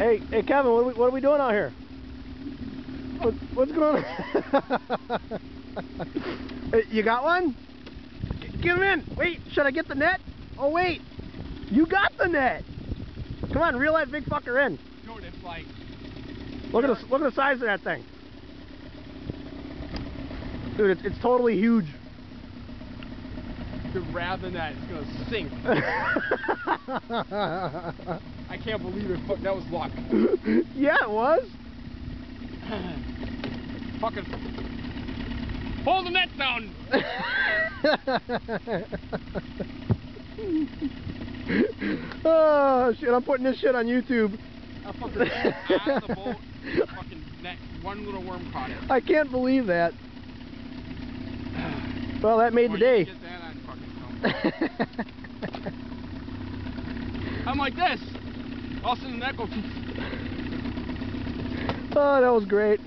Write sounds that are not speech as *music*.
Hey, hey, Kevin, what are we, what are we doing out here? What, what's going on? *laughs* You got one? Get him in. Wait, should I get the net? Oh, wait. You got the net. Come on, reel that big fucker in. Dude, it's like, Look at the look at the size of that thing. Dude, it's, it's totally huge. dude, rather than that, it's gonna sink. *laughs* I can't believe it. Fuck, that was luck. *laughs* yeah, it was. *sighs* Fucking. Hold the net down! *laughs* oh shit! I'm putting this shit on YouTube. I fucking out of the boat. Fucking net. One little worm caught it. I can't believe that. *sighs* Well, that made the day. Get that on fucking *laughs* film. I'm like this. All of a sudden, the net goes. oh, that was great.